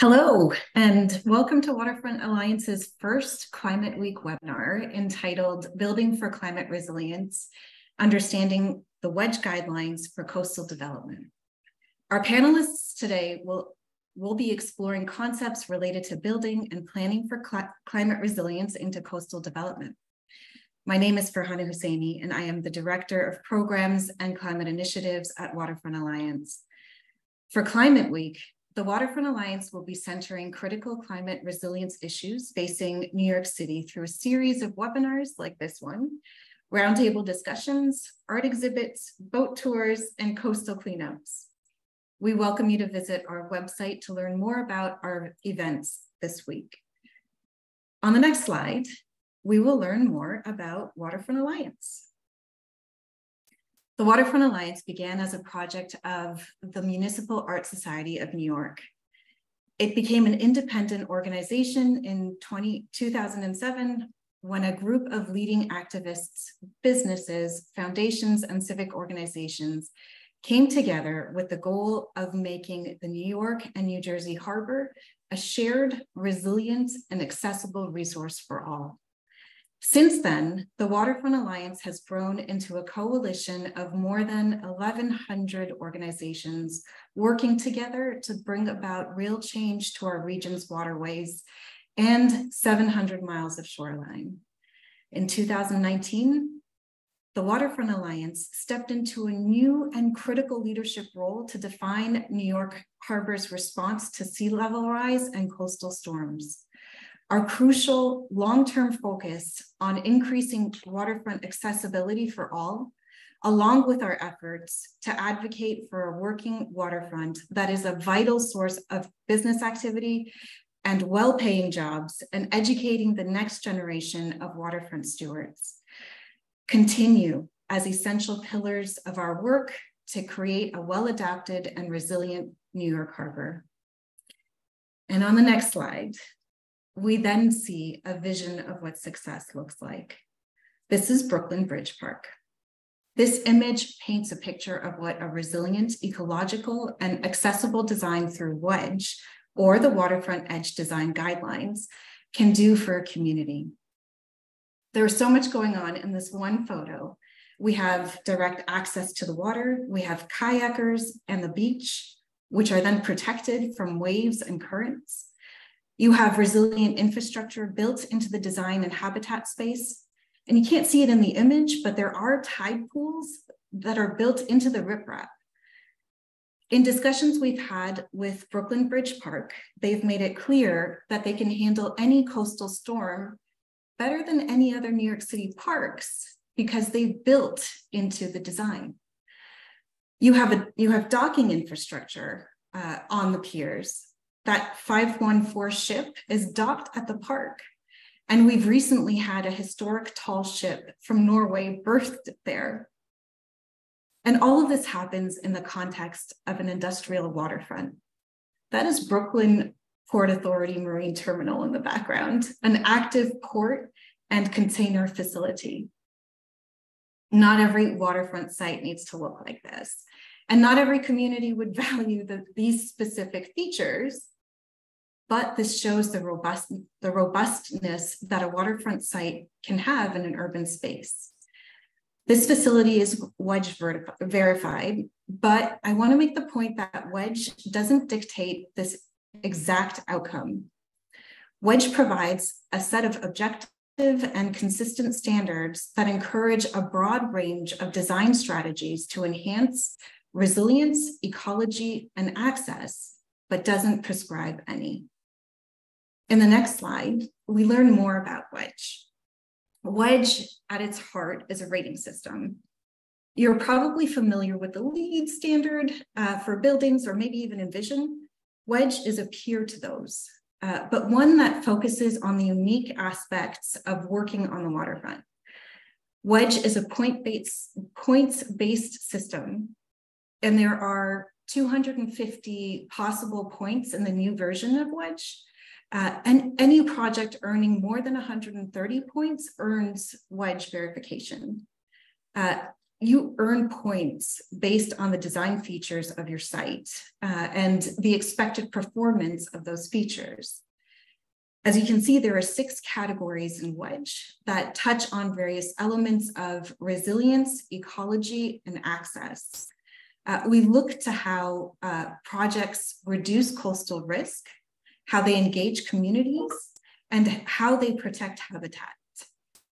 Hello, and welcome to Waterfront Alliance's first Climate Week webinar entitled Building for Climate Resilience, Understanding the WEDG Guidelines for Coastal Development. Our panelists today will, will be exploring concepts related to building and planning for cl climate resilience into coastal development. My name is Furhana Husani, and I am the Director of Programs and Climate Initiatives at Waterfront Alliance. For Climate Week, the Waterfront Alliance will be centering critical climate resilience issues facing New York City through a series of webinars like this one, roundtable discussions, art exhibits, boat tours, and coastal cleanups. We welcome you to visit our website to learn more about our events this week. On the next slide, we will learn more about Waterfront Alliance. The Waterfront Alliance began as a project of the Municipal Art Society of New York. It became an independent organization in 20, 2007 when a group of leading activists, businesses, foundations, and civic organizations came together with the goal of making the New York and New Jersey harbor a shared, resilient, and accessible resource for all. Since then, the Waterfront Alliance has grown into a coalition of more than 1,100 organizations working together to bring about real change to our region's waterways and 700 miles of shoreline. In 2019, the Waterfront Alliance stepped into a new and critical leadership role to define New York Harbor's response to sea level rise and coastal storms. Our crucial long-term focus on increasing waterfront accessibility for all, along with our efforts to advocate for a working waterfront that is a vital source of business activity and well-paying jobs and educating the next generation of waterfront stewards. Continue as essential pillars of our work to create a well-adapted and resilient New York Harbor. And on the next slide, we then see a vision of what success looks like. This is Brooklyn Bridge Park. This image paints a picture of what a resilient, ecological, and accessible design through WEDG, or the Waterfront Edge Design Guidelines, can do for a community. There's so much going on in this one photo. We have direct access to the water, we have kayakers and the beach, which are then protected from waves and currents. You have resilient infrastructure built into the design and habitat space. And you can't see it in the image, but there are tide pools that are built into the riprap. In discussions we've had with Brooklyn Bridge Park, they've made it clear that they can handle any coastal storm better than any other New York City parks because they've built into the design. You have, a, you have docking infrastructure uh, on the piers that 514 ship is docked at the park. And we've recently had a historic tall ship from Norway berthed there. And all of this happens in the context of an industrial waterfront. That is Brooklyn Port Authority Marine Terminal in the background, an active port and container facility. Not every waterfront site needs to look like this. And not every community would value the, these specific features, but this shows the, robust, the robustness that a waterfront site can have in an urban space. This facility is WEDG verified, but I wanna make the point that WEDG doesn't dictate this exact outcome. WEDG provides a set of objective and consistent standards that encourage a broad range of design strategies to enhance resilience, ecology, and access, but doesn't prescribe any. In the next slide, we learn more about WEDG. WEDG at its heart is a rating system. You're probably familiar with the LEED standard uh, for buildings or maybe even Envision. WEDG is a peer to those, uh, but one that focuses on the unique aspects of working on the waterfront. WEDG is a point-based points-based system, and there are 250 possible points in the new version of WEDG. Uh, and any project earning more than 130 points earns WEDG verification. Uh, you earn points based on the design features of your site uh, and the expected performance of those features. As you can see, there are six categories in WEDG that touch on various elements of resilience, ecology, and access. Uh, we look to how uh, projects reduce coastal risk, how they engage communities, and how they protect habitat,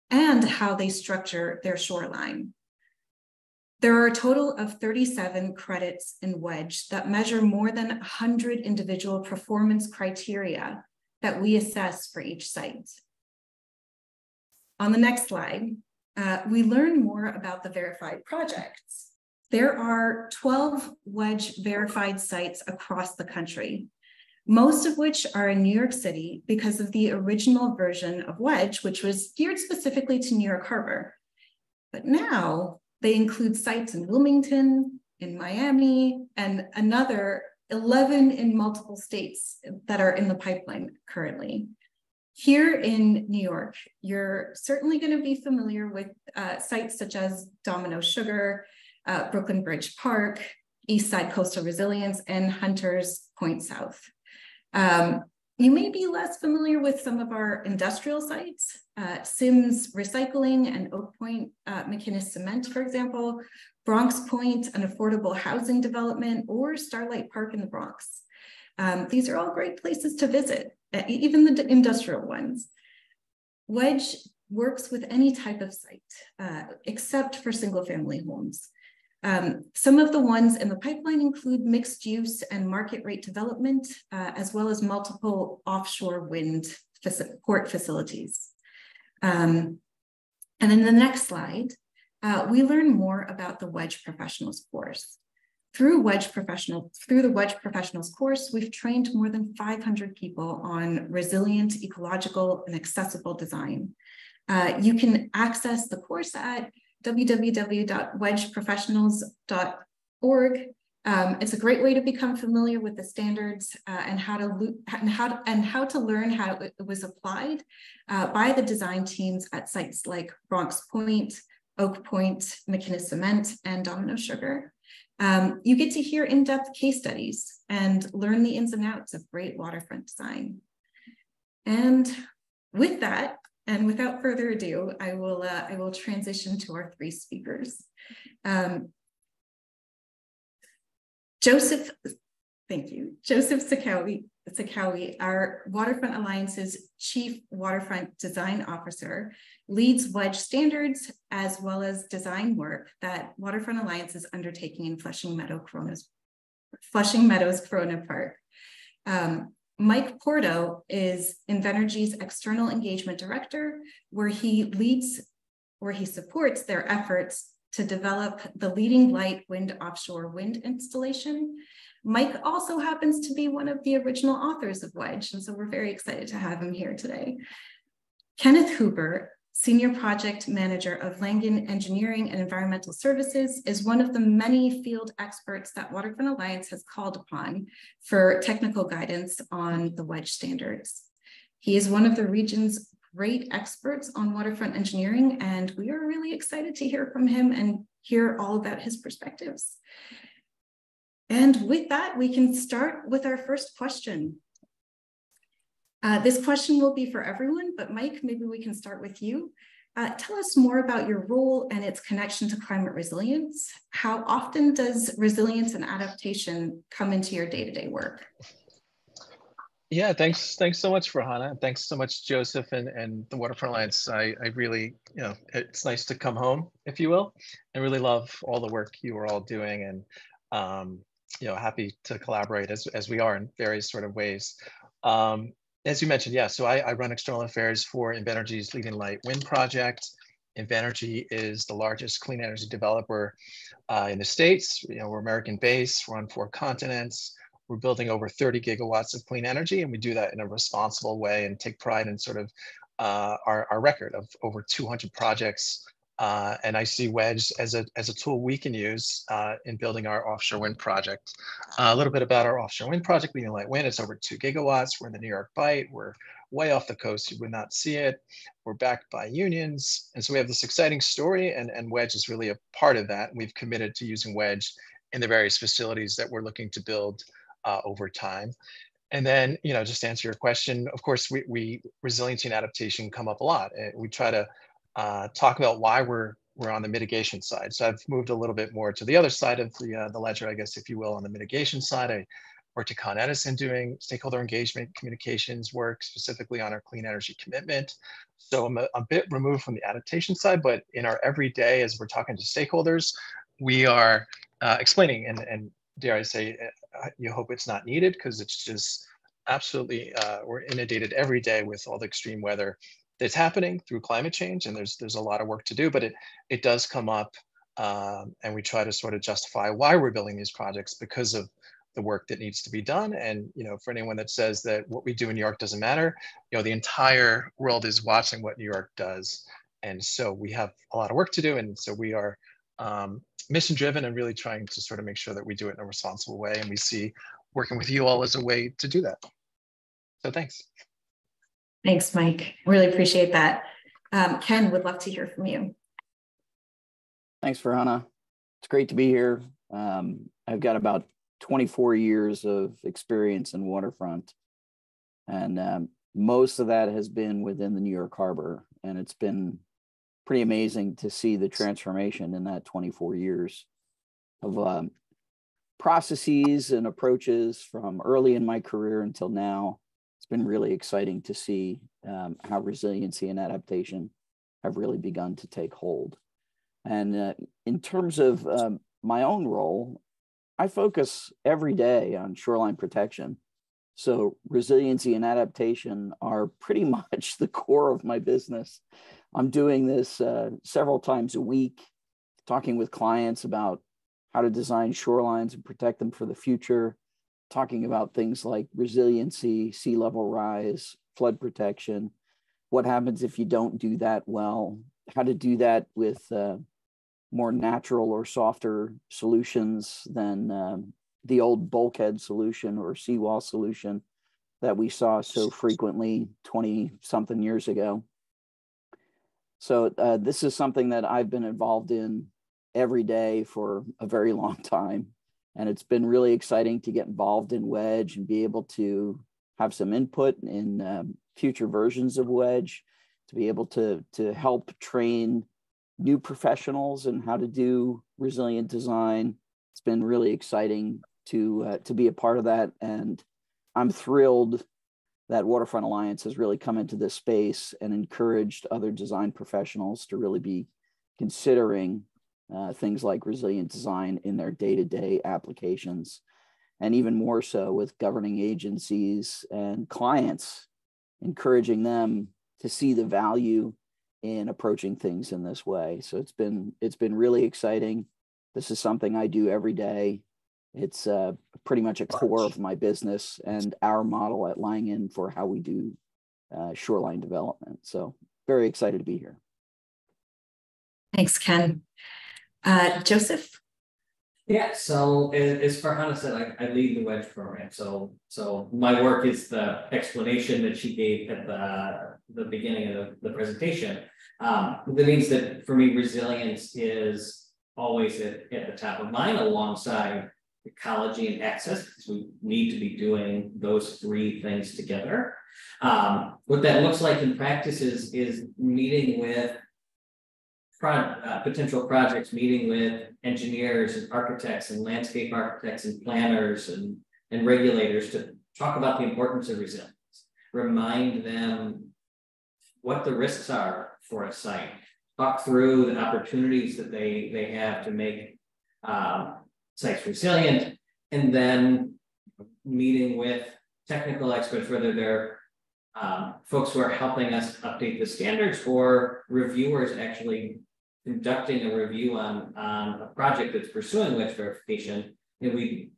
and how they structure their shoreline. There are a total of 37 credits in WEDG that measure more than 100 individual performance criteria that we assess for each site. On the next slide, uh, we learn more about the verified projects. There are 12 WEDG verified sites across the country, most of which are in New York City because of the original version of WEDG, which was geared specifically to New York Harbor. But now they include sites in Wilmington, in Miami, and another 11 in multiple states that are in the pipeline currently. Here in New York, you're certainly going to be familiar with uh, sites such as Domino Sugar, uh, Brooklyn Bridge Park, East Side Coastal Resilience, and Hunters Point South. Um, you may be less familiar with some of our industrial sites, uh, Sims Recycling and Oak Point uh, McInnis Cement, for example, Bronx Point, an affordable housing development, or Starlight Park in the Bronx. Um, these are all great places to visit, even the industrial ones. WEDG works with any type of site, uh, except for single family homes. Um, some of the ones in the pipeline include mixed use and market rate development, uh, as well as multiple offshore wind faci port facilities. Um, and then the next slide, uh, we learn more about the WEDG Professionals course. Through WEDG Professional, through the WEDG Professionals course, we've trained more than 500 people on resilient, ecological, and accessible design. Uh, you can access the course at www.wedgeprofessionals.org. Um, it's a great way to become familiar with the standards uh, and how to and how to, and how to learn how it was applied uh, by the design teams at sites like Bronx Point, Oak Point, McInnis Cement, and Domino Sugar. Um, you get to hear in-depth case studies and learn the ins and outs of great waterfront design. And with that, and without further ado, I will, uh, I will transition to our three speakers. Um, Joseph, thank you, Joseph Sutkowi, Sutkowi, our Waterfront Alliance's Chief Waterfront Design Officer, leads WEDG standards as well as design work that Waterfront Alliance is undertaking in Flushing, Meadow Corona's, Flushing Meadows Corona Park. Um, Mike Porto is Invenergy's External Engagement Director, where he leads, where he supports their efforts to develop the leading light wind offshore wind installation. Mike also happens to be one of the original authors of WEDG, and so we're very excited to have him here today. Kenneth Huber Senior Project Manager of Langan Engineering and Environmental Services, is one of the many field experts that Waterfront Alliance has called upon for technical guidance on the WEDG standards. He is one of the region's great experts on waterfront engineering, and we are really excited to hear from him and hear all about his perspectives. And with that, we can start with our first question. Uh, this question will be for everyone, but Mike, maybe we can start with you. Uh, tell us more about your role and its connection to climate resilience. How often does resilience and adaptation come into your day-to-day -day work? Yeah, thanks. Thanks so much, Rahana. Thanks so much, Joseph and, and the Waterfront Alliance. I, I really, you know, it's nice to come home, if you will. I really love all the work you are all doing and, um, you know, happy to collaborate as, as we are in various sort of ways. Um, as you mentioned, yeah, so I, I run external affairs for Invenergy's Leading Light Wind Project. Invenergy is the largest clean energy developer uh, in the States. You know, we're American based, we're on four continents. We're building over 30 gigawatts of clean energy, and we do that in a responsible way and take pride in sort of uh, our, our record of over 200 projects Uh, and I see WEDG as a, as a tool we can use uh, in building our offshore wind project. Uh, a little bit about our offshore wind project, Leading Light Wind, it's over two gigawatts. We're in the New York Bight. We're way off the coast. You would not see it. We're backed by unions. And so we have this exciting story and, and WEDG is really a part of that. We've committed to using WEDG in the various facilities that we're looking to build uh, over time. And then, you know, just to answer your question, of course, we, we resiliency and adaptation come up a lot. We try to uh, talk about why we're we're on the mitigation side. So I've moved a little bit more to the other side of the uh, the ledger, I guess, if you will, on the mitigation side. I worked at Con Edison doing stakeholder engagement communications work specifically on our clean energy commitment. So I'm a, a bit removed from the adaptation side, but in our everyday, as we're talking to stakeholders, we are uh, explaining and, and dare I say, uh, you hope it's not needed because it's just absolutely, uh, we're inundated every day with all the extreme weather that's happening through climate change. And there's, there's a lot of work to do, but it, it does come up um, and we try to sort of justify why we're building these projects because of the work that needs to be done. And you know, for anyone that says that what we do in New York doesn't matter, you know, the entire world is watching what New York does. And so we have a lot of work to do. And so we are um, mission driven and really trying to sort of make sure that we do it in a responsible way. And we see working with you all as a way to do that. So thanks. Thanks, Mike. Really appreciate that. Um, Ken, would love to hear from you. Thanks, Furhana. It's great to be here. Um, I've got about 24 years of experience in waterfront. And um, most of that has been within the New York Harbor. And it's been pretty amazing to see the transformation in that 24 years of um, processes and approaches from early in my career until now. It's been really exciting to see um, how resiliency and adaptation have really begun to take hold. And uh, in terms of um, my own role, I focus every day on shoreline protection. So resiliency and adaptation are pretty much the core of my business. I'm doing this uh, several times a week, talking with clients about how to design shorelines and protect them for the future, talking about things like resiliency, sea level rise, flood protection, what happens if you don't do that well, how to do that with uh, more natural or softer solutions than um, the old bulkhead solution or seawall solution that we saw so frequently 20 something years ago. So uh, this is something that I've been involved in every day for a very long time. And it's been really exciting to get involved in WEDG and be able to have some input in um, future versions of WEDG, to be able to, to help train new professionals and how to do resilient design. It's been really exciting to uh, to be a part of that, and I'm thrilled that Waterfront Alliance has really come into this space and encouraged other design professionals to really be considering uh, things like resilient design in their day-to-day applications and even more so with governing agencies and clients encouraging them to see the value in approaching things in this way so it's been it's been really exciting this is something i do every day it's uh, pretty much a core of my business and our model at Langan for how we do uh, shoreline development. So very excited to be here. Thanks, Ken. Uh, Joseph? Yeah, so as, Furhana said, I, I lead the WEDG program. So so my work is the explanation that she gave at the the beginning of the, presentation. Um, that means that for me, resilience is always at, at the top of mind alongside ecology and access because we need to be doing those three things together. Um, what that looks like in practice is, is meeting with pro uh, potential projects, meeting with engineers and architects and landscape architects and planners and, and regulators to talk about the importance of resilience, remind them what the risks are for a site, talk through the opportunities that they, they have to make um, sites resilient, and then meeting with technical experts, whether they're um, folks who are helping us update the standards or reviewers actually conducting a review on, on a project that's pursuing WEDG verification. And we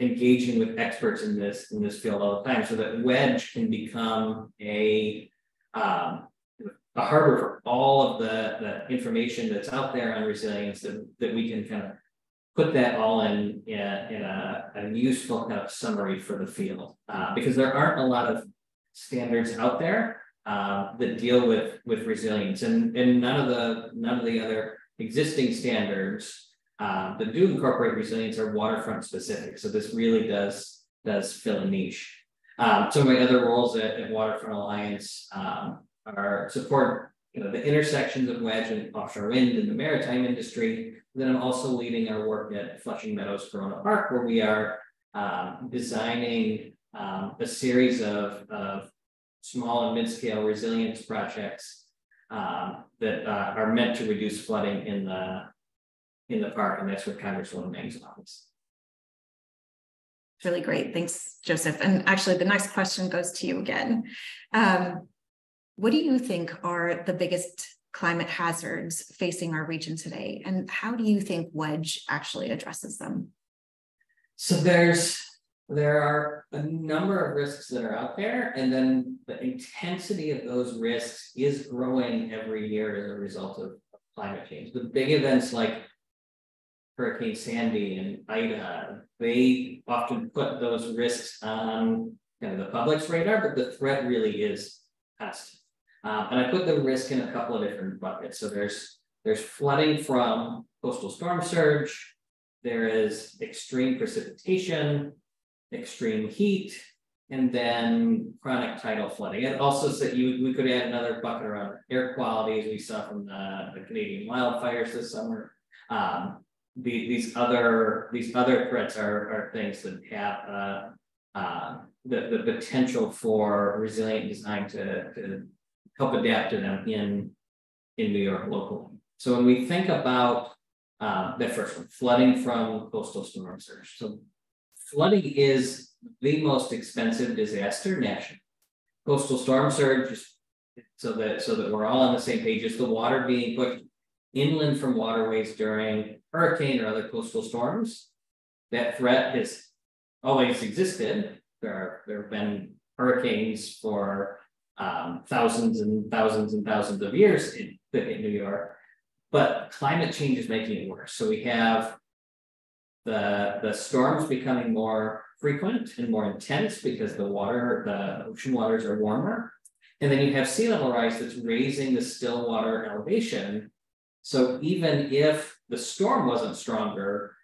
engaging with experts in this in this field all the time so that WEDG can become a um, a harbor for all of the, the information that's out there on resilience that, that we can kind of put that all in, in, in a, a useful kind of summary for the field. Uh, because there aren't a lot of standards out there uh, that deal with, with resilience and, and none of the, none of the other existing standards uh, that do incorporate resilience are waterfront specific. So this really does, does fill a niche. Um, some of my other roles at, at Waterfront Alliance um, are support you know, the intersections of WEDG and offshore wind in the maritime industry. Then I'm also leading our work at Flushing Meadows Corona Park, where we are um, designing um, a series of, of small and mid-scale resilience projects um, that uh, are meant to reduce flooding in the in the park, and that's what Congresswoman Meng's office. Really great. Thanks, Joseph. And actually, the next question goes to you again. Um, what do you think are the biggest climate hazards facing our region today? And how do you think WEDG actually addresses them? So there's there are a number of risks that are out there, and then the intensity of those risks is growing every year as a result of, climate change. The big events like Hurricane Sandy and Ida, they often put those risks on kind of the public's radar, but the threat really is constant. Um, and I put the risk in a couple of different buckets. So there's there's flooding from coastal storm surge, there is extreme precipitation, extreme heat, and then chronic tidal flooding. It also said you we could add another bucket around air quality as we saw from the, the Canadian wildfires this summer. Um, the, these other these other threats are, are things that have uh, uh, the, the potential for resilient design to, to help adapt to them in, in New York locally. So when we think about uh, first one, flooding from coastal storm surge. So flooding is the most expensive disaster nationally. Coastal storm surge, so that so that we're all on the same page, is the water being put inland from waterways during hurricane or other coastal storms. That threat has always existed. There are there have been hurricanes for um, thousands and thousands and thousands of years in, in New York, but climate change is making it worse. So we have the the storms becoming more frequent and more intense because the water, the ocean waters are warmer. And then you have sea level rise that's raising the still water elevation. So even if the storm wasn't stronger,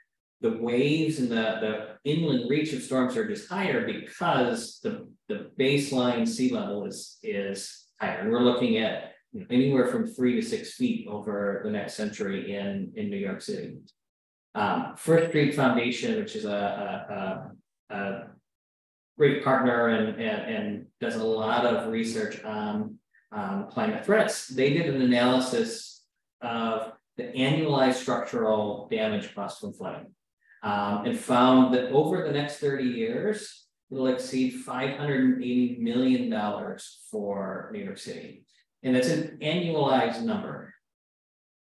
the waves and the, the inland reach of storm surge is higher because the, the baseline sea level is, is higher. And we're looking at hmm. anywhere from three to six feet over the next century in, in New York City. Um, First Street Foundation, which is a, a, a, a great partner and, and, and, does a lot of research on um, climate threats, they did an analysis of the annualized structural damage cost from flooding um, and found that over the next 30 years, it'll exceed $580 million for New York City. And that's an annualized number,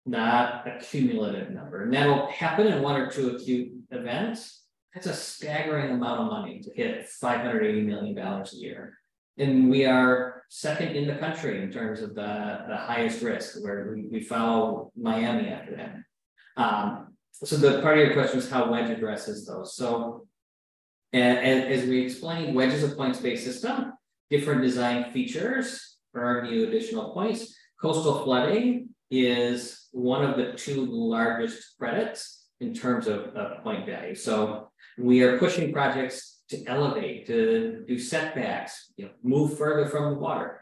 not a cumulative number. And that'll happen in one or two acute events. That's a staggering amount of money to hit $580 million a year. And we are second in the country in terms of the, the highest risk, where we, we follow Miami after that. Um, so the part of your question is how WEDG addresses those. So and, as we explained, WEDG is a points-based system, different design features earn you additional points. Coastal flooding is one of the two largest credits in terms of, of point value. So we are pushing projects to elevate, to do setbacks, you know, move further from the water,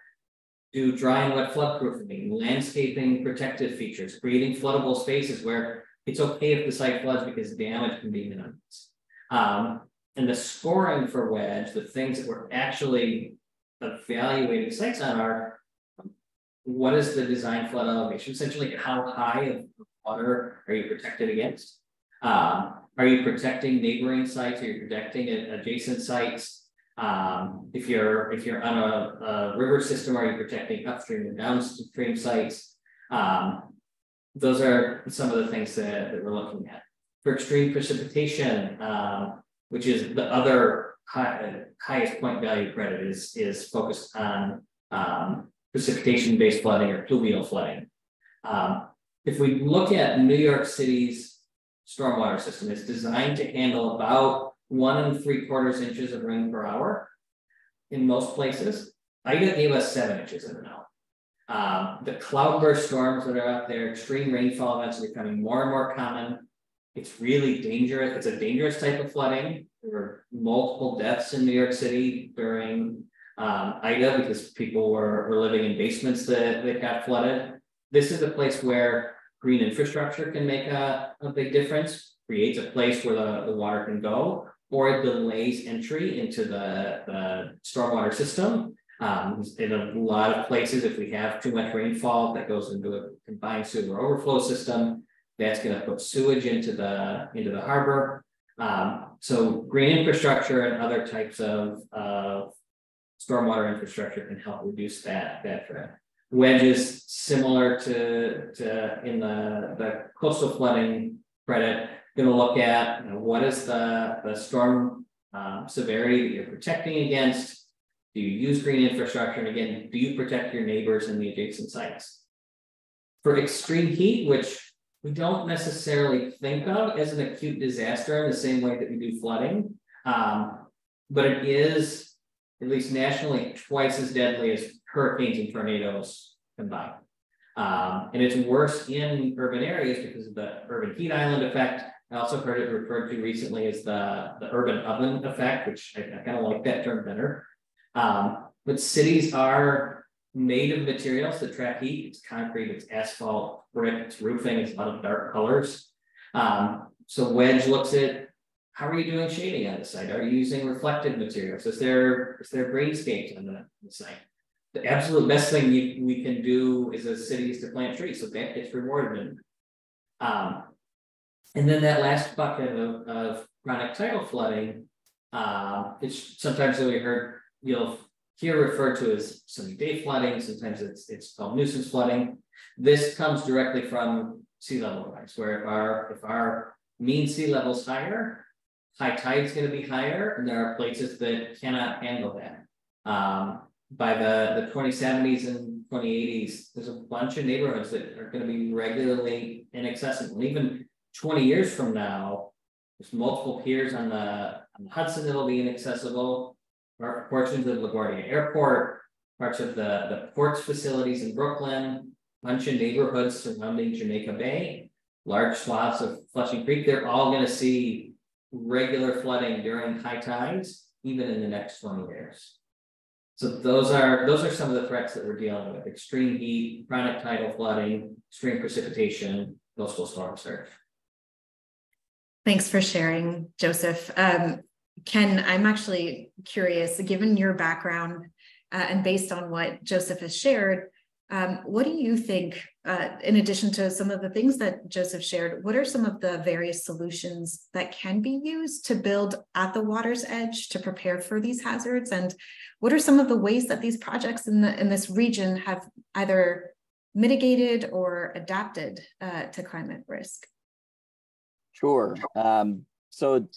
do dry and wet flood proofing, landscaping protective features, creating floodable spaces where it's okay if the site floods because damage can be minimized. Um, and the scoring for WEDG, the things that we're actually evaluating sites on are what is the design flood elevation? Essentially, how high of water are you protected against? Um, are you protecting neighboring sites? Are you protecting adjacent sites? Um, if you're if you're on a, a, river system, are you protecting upstream and downstream sites? Um, those are some of the things that, that we're looking at. For extreme precipitation, um, which is the other high, highest point value credit is, is focused on um, precipitation-based flooding or pluvial flooding. Um, if we look at New York City's stormwater system, it's designed to handle about one and three quarters inches of rain per hour. In most places, Ida gave us seven inches in an hour. Um, the cloudburst storms that are out there, extreme rainfall events are becoming more and more common. It's really dangerous. It's a dangerous type of flooding. There were multiple deaths in New York City during um, Ida because people were, were living in basements that, that got flooded. This is a place where green infrastructure can make a, a big difference, creates a place where the, the water can go, or it delays entry into the, the stormwater system. Um, in a lot of places, if we have too much rainfall that goes into a combined sewer overflow system, that's going to put sewage into the into the harbor. Um, so green infrastructure and other types of, of stormwater infrastructure can help reduce that that threat. WEDG's similar to to in the the coastal flooding credit going to look at you know, what is the, the storm um, severity that you're protecting against. Do you use green infrastructure? And again, do you protect your neighbors and the adjacent sites? For extreme heat, which we don't necessarily think of as an acute disaster in the same way that we do flooding, um, but it is, at least nationally, twice as deadly as hurricanes and tornadoes combined. Um, and it's worse in urban areas because of the urban heat island effect I also heard it referred to recently as the, the urban oven effect, which I, I kind of like that term better. Um, but cities are made of materials that trap heat. It's concrete, it's asphalt, brick, it's roofing, it's a lot of dark colors. Um, so WEDG looks at how are you doing shading on the site? Are you using reflective materials? Is there is there greenscapes on the, the site? The absolute best thing you, we can do is a city is to plant trees, so that gets rewarded. um, and then that last bucket of, of chronic tidal flooding, uh, it's sometimes we heard you'll hear referred to as sunny day flooding. Sometimes it's it's called nuisance flooding. This comes directly from sea level rise, where if our if our mean sea level is higher, high tide is going to be higher, and there are places that cannot handle that. Um, by the the 2070s and 2080s, there's a bunch of neighborhoods that are going to be regularly inaccessible. Even 20 years from now, there's multiple piers on the, on the Hudson that'll be inaccessible, or portions of LaGuardia Airport, parts of the, the ports facilities in Brooklyn, bunch of neighborhoods surrounding Jamaica Bay, large swaths of Flushing Creek, they're all going to see regular flooding during high tides, even in the next 20 years. So those are those are some of the threats that we're dealing with: extreme heat, chronic tidal flooding, extreme precipitation, coastal storm surge. Thanks for sharing, Joseph. Um, Ken, I'm actually curious, given your background uh, and based on what Joseph has shared, um, what do you think, uh, in addition to some of the things that Joseph shared, what are some of the various solutions that can be used to build at the water's edge to prepare for these hazards? And what are some of the ways that these projects in, the, in this region have either mitigated or adapted uh, to climate risk? Sure. Um, so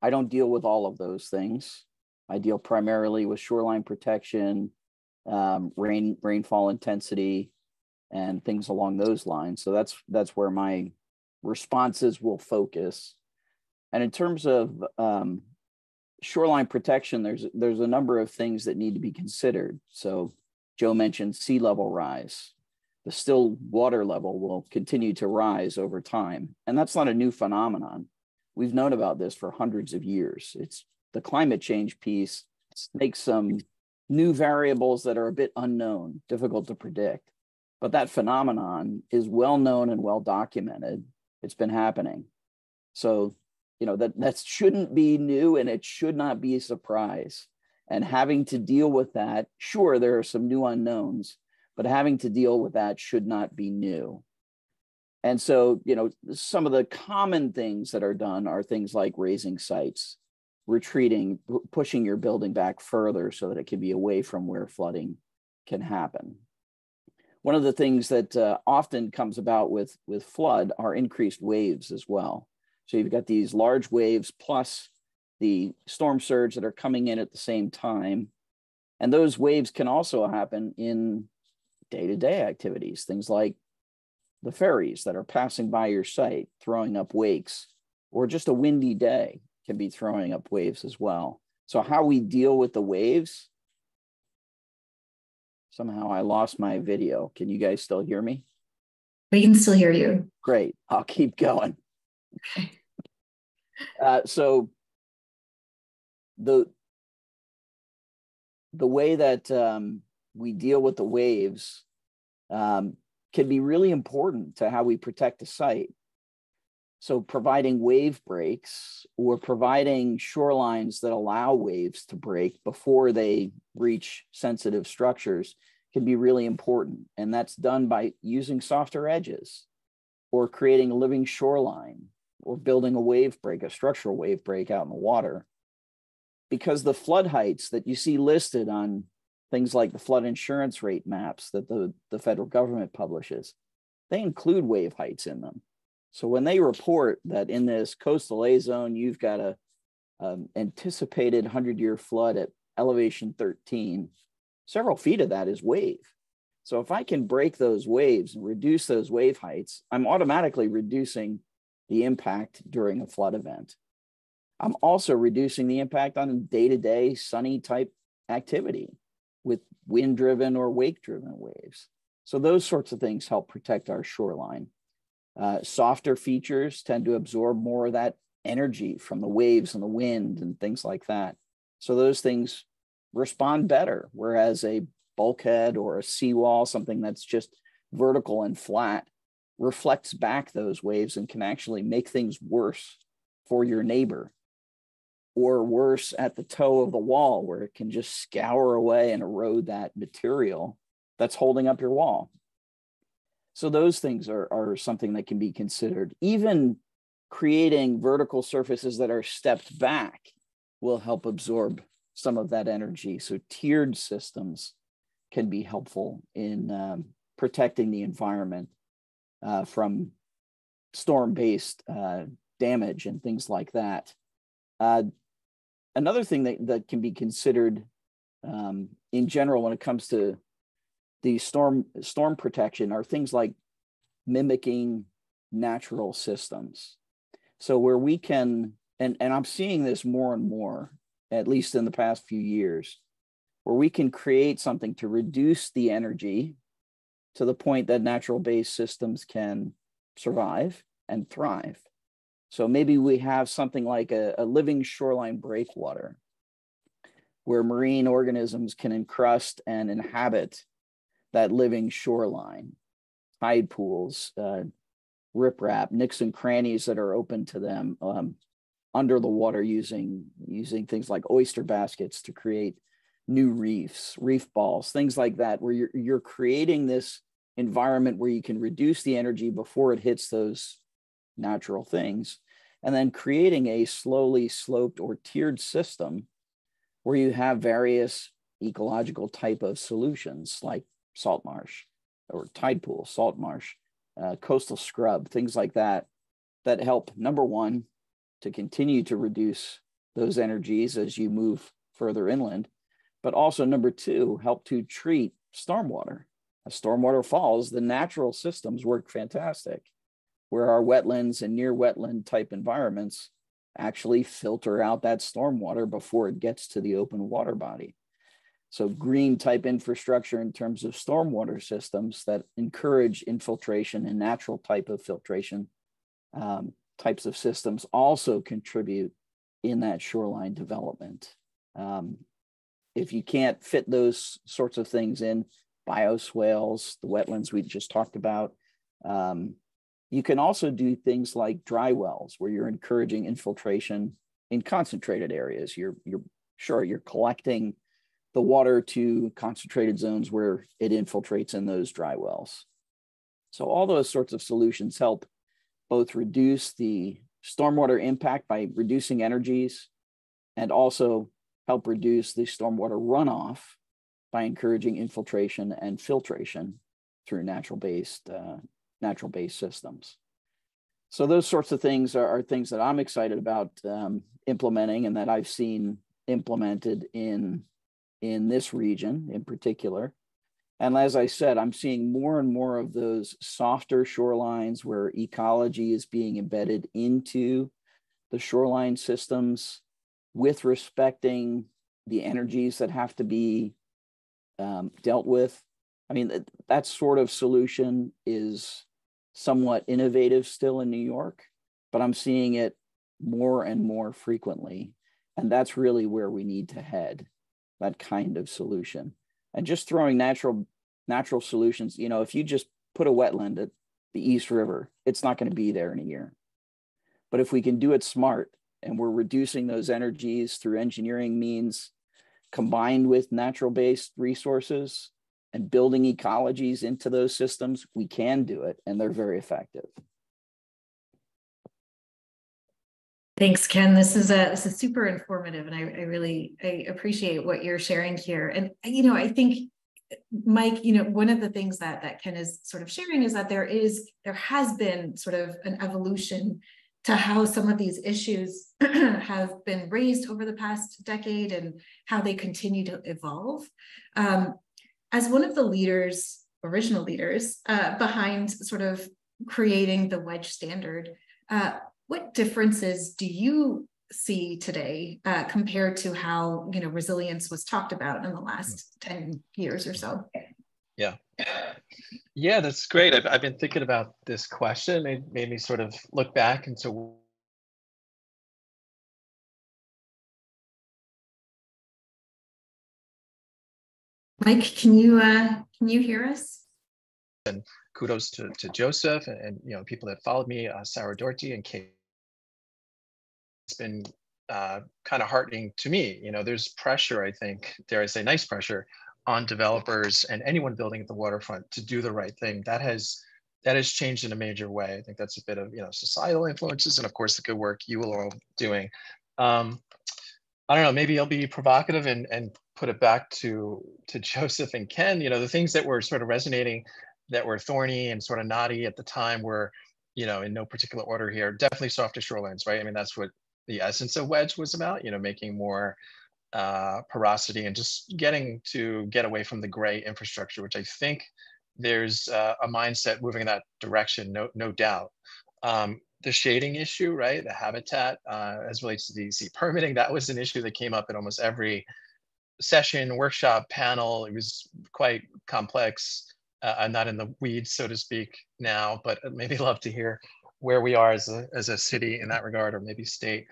I don't deal with all of those things. I deal primarily with shoreline protection, um, rain rainfall intensity, and things along those lines. So that's that's where my responses will focus. And in terms of um, shoreline protection, there's there's a number of things that need to be considered. So Joe mentioned sea level rise the still water level will continue to rise over time. And that's not a new phenomenon. We've known about this for hundreds of years. It's the climate change piece makes some new variables that are a bit unknown, difficult to predict. But that phenomenon is well known and well documented. It's been happening. So, you know, that, that shouldn't be new and it should not be a surprise. And having to deal with that, sure, there are some new unknowns, but having to deal with that should not be new. And so, you know, some of the common things that are done are things like raising sites, retreating, pushing your building back further so that it can be away from where flooding can happen. One of the things that uh, often comes about with, with flood are increased waves as well. So you've got these large waves plus the storm surge that are coming in at the same time. And those waves can also happen in day-to-day activities, things like the ferries that are passing by your site, throwing up wakes, or just a windy day can be throwing up waves as well. So how we deal with the waves, somehow I lost my video. Can you guys still hear me? We can still hear you. Great, I'll keep going. Uh, so the the way that um, we deal with the waves um, can be really important to how we protect the site. So providing wave breaks or providing shorelines that allow waves to break before they reach sensitive structures can be really important. And that's done by using softer edges or creating a living shoreline or building a wave break, a structural wave break out in the water. Because the flood heights that you see listed on things like the flood insurance rate maps that the, the federal government publishes, they include wave heights in them. So when they report that in this coastal A zone, you've got a um, anticipated 100 year flood at elevation 13, several feet of that is wave. So if I can break those waves and reduce those wave heights, I'm automatically reducing the impact during a flood event. I'm also reducing the impact on day to day sunny type activity with wind driven or wake driven waves. So those sorts of things help protect our shoreline. Uh, softer features tend to absorb more of that energy from the waves and the wind and things like that. So those things respond better, whereas a bulkhead or a seawall, something that's just vertical and flat, reflects back those waves and can actually make things worse for your neighbor or worse at the toe of the wall where it can just scour away and erode that material that's holding up your wall. So those things are, are something that can be considered. Even creating vertical surfaces that are stepped back will help absorb some of that energy. So tiered systems can be helpful in um, protecting the environment uh, from storm-based uh, damage and things like that. Uh, another thing that, that can be considered um, in general when it comes to the storm storm protection are things like mimicking natural systems. So where we can, and, and I'm seeing this more and more, at least in the past few years, where we can create something to reduce the energy to the point that natural based systems can survive and thrive. So maybe we have something like a, a living shoreline breakwater where marine organisms can encrust and inhabit that living shoreline, tide pools, uh, riprap, nicks and crannies that are open to them um, under the water using, using things like oyster baskets to create new reefs, reef balls, things like that, where you're, you're creating this environment where you can reduce the energy before it hits those natural things, and then creating a slowly sloped or tiered system where you have various ecological type of solutions like salt marsh or tide pool, salt marsh, uh, coastal scrub, things like that, that help, number one, to continue to reduce those energies as you move further inland, but also number two, help to treat stormwater as stormwater falls, the natural systems work fantastic, where our wetlands and near wetland type environments actually filter out that stormwater before it gets to the open water body. So green type infrastructure in terms of stormwater systems that encourage infiltration and natural type of filtration um, types of systems also contribute in that shoreline development. Um, if you can't fit those sorts of things in, bioswales, the wetlands we just talked about. Um, you can also do things like dry wells where you're encouraging infiltration in concentrated areas. You're, you're sure you're collecting the water to concentrated zones where it infiltrates in those dry wells. So all those sorts of solutions help both reduce the stormwater impact by reducing energies and also help reduce the stormwater runoff by encouraging infiltration and filtration through natural based uh, natural based systems. So those sorts of things are, are things that I'm excited about um, implementing and that I've seen implemented in in this region in particular. And as I said, I'm seeing more and more of those softer shorelines where ecology is being embedded into the shoreline systems with respecting the energies that have to be um, dealt with. I mean, that, that sort of solution is somewhat innovative still in New York, but I'm seeing it more and more frequently. And that's really where we need to head that kind of solution. And just throwing natural natural solutions, you know, if you just put a wetland at the East River, it's not going to be there in a year. But if we can do it smart and we're reducing those energies through engineering means combined with natural based resources and building ecologies into those systems, we can do it and they're very effective. Thanks, Ken. This is a this is super informative, and I, I really I appreciate what you're sharing here. And you know, I think Mike, you know, one of the things that that Ken is sort of sharing is that there is there has been sort of an evolution to how some of these issues have been raised over the past decade and how they continue to evolve. Um, as one of the leaders, original leaders, uh, behind sort of creating the WEDG standard, uh, what differences do you see today uh, compared to how you know resilience was talked about in the last 10 years or so? Yeah. Yeah that's great. I've, I've been thinking about this question. It made me sort of look back into mike can you uh can you hear us? And kudos to, to joseph and, and you know people that followed me uh, sarah doherty and kate it's been uh, kind of heartening to me. You know, there's pressure, I think, dare I say, nice pressure on developers and anyone building at the waterfront to do the right thing. That has that has changed in a major way. I think that's a bit of you know societal influences and of course the good work you all are doing. Um, I don't know, maybe I'll be provocative and, and put it back to to Joseph and Ken. You know, the things that were sort of resonating that were thorny and sort of knotty at the time were, you know, in no particular order here, definitely softer shorelines, right? I mean, that's what the essence of WEDG was about you know making more uh, porosity and just getting to get away from the gray infrastructure which i think there's uh, a mindset moving in that direction no no doubt. Um, the shading issue right the habitat uh, as relates to dec permitting that was an issue that came up in almost every session workshop panel. It was quite complex. Uh, i'm not in the weeds so to speak now but maybe love to hear where we are as a, as a city in that regard, or maybe state.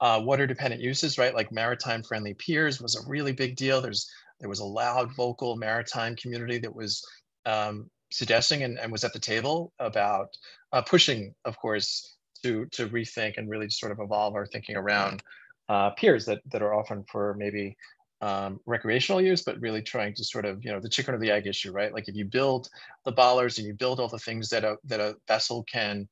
Uh, water dependent uses, right? Like maritime friendly piers was a really big deal. There's there was a loud vocal maritime community that was um, suggesting and, and was at the table about uh, pushing, of course, to to rethink and really sort of evolve our thinking around uh, piers that that are often for maybe um, recreational use, but really trying to sort of, you know, the chicken or the egg issue, right? Like if you build the bollards and you build all the things that a, that a vessel can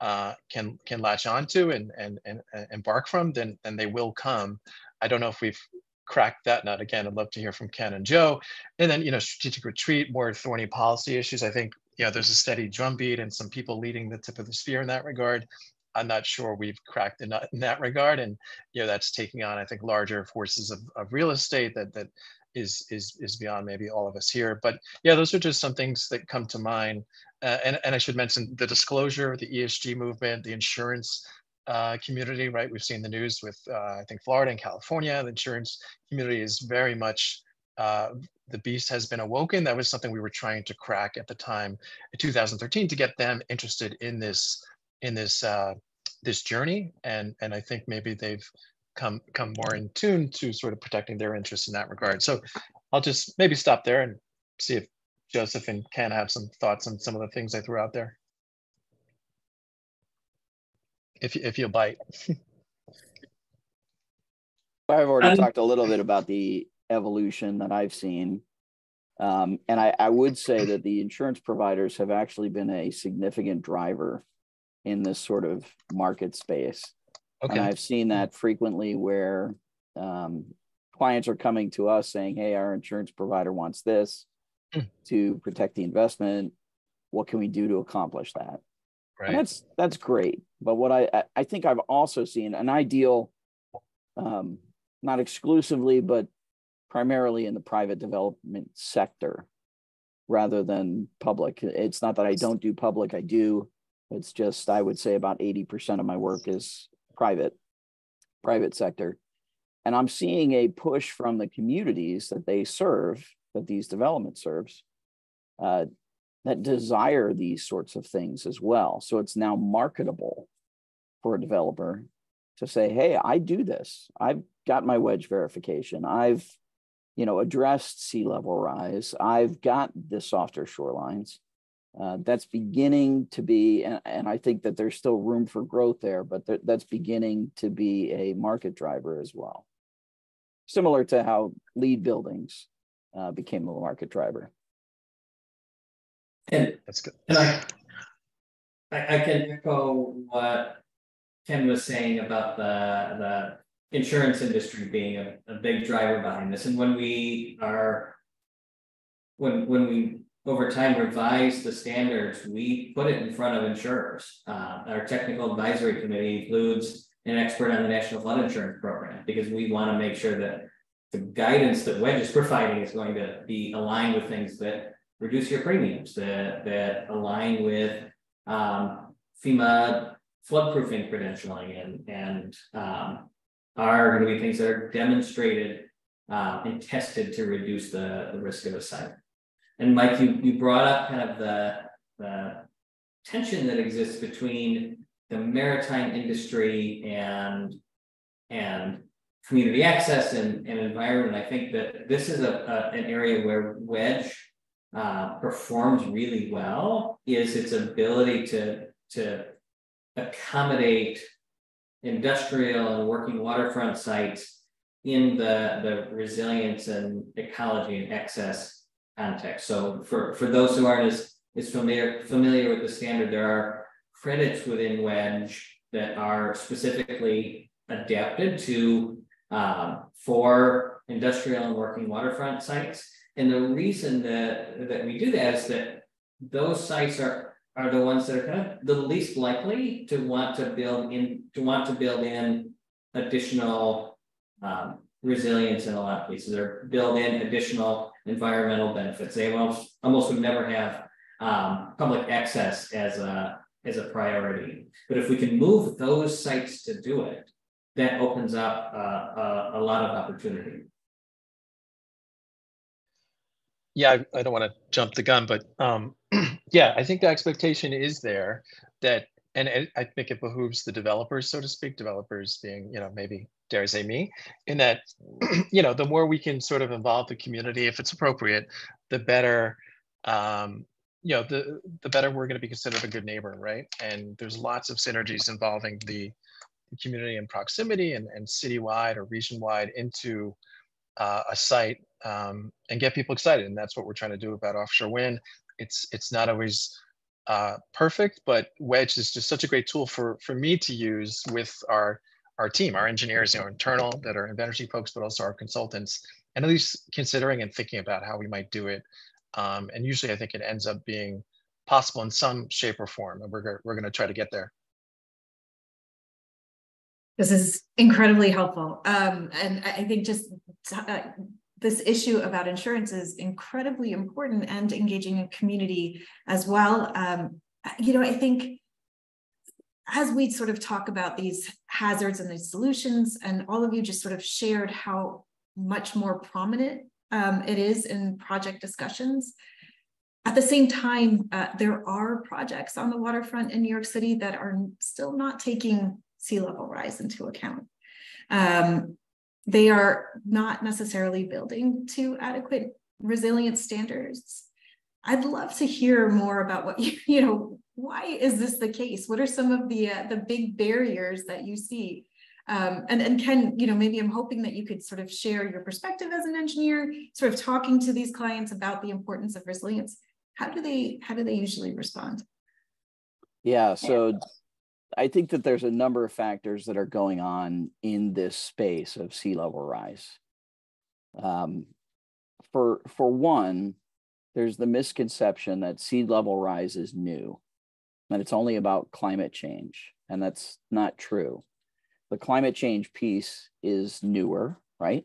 uh, can can latch onto and, and and embark from, then then they will come. I don't know if we've cracked that nut. Again, I'd love to hear from Ken and Joe. And then you know, strategic retreat, more thorny policy issues. I think you know there's a steady drumbeat and some people leading the tip of the spear in that regard. I'm not sure we've cracked the nut in that regard, and you know that's taking on I think larger forces of, of real estate that that is is is beyond maybe all of us here. But yeah, those are just some things that come to mind. Uh, and and I should mention the disclosure, the ESG movement, the insurance uh, community. Right, we've seen the news with uh, I think Florida and California. The insurance community is very much. Uh, the beast has been awoken. That was something we were trying to crack at the time in 2013 to get them interested in this in this uh, this journey. And and I think maybe they've come come more in tune to sort of protecting their interests in that regard. So I'll just maybe stop there and see if Joseph and Ken have some thoughts on some of the things I threw out there. If if you'll bite. I've already um, talked a little bit about the evolution that I've seen. Um, and I, I would say that the insurance providers have actually been a significant driver in this sort of market space. Okay. And I've seen that frequently where um, clients are coming to us saying, hey, our insurance provider wants this mm. to protect the investment. What can we do to accomplish that? Right. And that's that's great. But what I I think I've also seen an ideal, um, not exclusively, but primarily in the private development sector, rather than public. It's not that I don't do public, I do. It's just I would say about 80% of my work is private, private sector. And I'm seeing a push from the communities that they serve, that these development serves, uh, that desire these sorts of things as well. So it's now marketable for a developer to say, hey, I do this. I've got my WEDG verification. I've, you know, addressed sea level rise. I've got the softer shorelines. Uh, that's beginning to be, and, and, I think that there's still room for growth there, but th- that's beginning to be a market driver as well. Similar to how LEED buildings uh, became a market driver. And That's good. And I, I, I can echo what Ken was saying about the, the insurance industry being a, a big driver behind this, and when we are. When, when we over time revise the standards, we put it in front of insurers. Uh, our technical advisory committee includes an expert on the National Flood Insurance Program, because we want to make sure that. The guidance that WEDG is providing is going to be aligned with things that reduce your premiums that that align with um, FEMA floodproofing credentialing and and um, are going to be things that are demonstrated uh, and tested to reduce the, the risk of a site. And Mike, you you brought up kind of the the tension that exists between the maritime industry and and community access and, and environment. I think that this is a, a an area where WEDG uh, performs really well is its ability to, to accommodate industrial and working waterfront sites in the, the resilience and ecology and excess context. So for, for those who aren't as, as familiar, familiar with the standard, there are credits within WEDG that are specifically adapted to um, for industrial and working waterfront sites. And the reason that that we do that is that those sites are are the ones that are kind of the least likely to want to build in to want to build in additional um, resilience in a lot of places or build in additional environmental benefits. They almost almost would never have um, public access as a as a priority. But if we can move those sites to do it, that opens up uh, a, a lot of opportunity yeah, I, I don't want to jump the gun, but um, yeah, I think the expectation is there that, and it, I think it behooves the developers, so to speak, developers being, you know, maybe dare I say me, in that, you know, the more we can sort of involve the community, if it's appropriate, the better, um, you know, the the better we're going to be considered a good neighbor, right? And there's lots of synergies involving the community and proximity and, and citywide or region wide into uh, a site um, and get people excited. And that's what we're trying to do about offshore wind. It's it's not always uh, perfect, but WEDG is just such a great tool for for me to use with our our team, our engineers, you know, internal that are Invenergy folks, but also our consultants, and at least considering and thinking about how we might do it. Um, and usually, I think it ends up being possible in some shape or form, and we're we're going to try to get there. This is incredibly helpful. Um, and I think just uh, this issue about insurance is incredibly important and engaging a community as well. Um, you know, I think as we sort of talk about these hazards and these solutions, and all of you just sort of shared how much more prominent um, it is in project discussions. At the same time, uh, there are projects on the waterfront in New York City that are still not taking sea level rise into account. Um, they are not necessarily building to adequate resilience standards. I'd love to hear more about what you, you know, why is this the case? What are some of the uh, the big barriers that you see? Um, and, and Ken, you know, maybe I'm hoping that you could sort of share your perspective as an engineer, sort of talking to these clients about the importance of resilience. How do they, how do they usually respond? Yeah, so I think that there's a number of factors that are going on in this space of sea level rise. Um, for for one, there's the misconception that sea level rise is new, that it's only about climate change, and that's not true. The climate change piece is newer, right?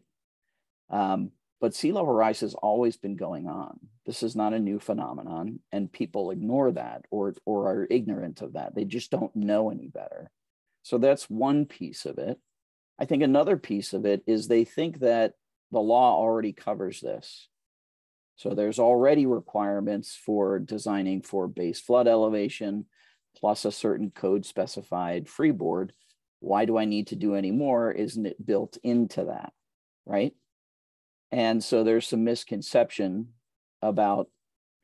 Um, But sea level rise has always been going on. This is not a new phenomenon, and people ignore that or, or are ignorant of that. They just don't know any better. So that's one piece of it. I think another piece of it is they think that the law already covers this. So there's already requirements for designing for base flood elevation plus a certain code specified freeboard. Why do I need to do any more? Isn't it built into that? Right. And so there's some misconception about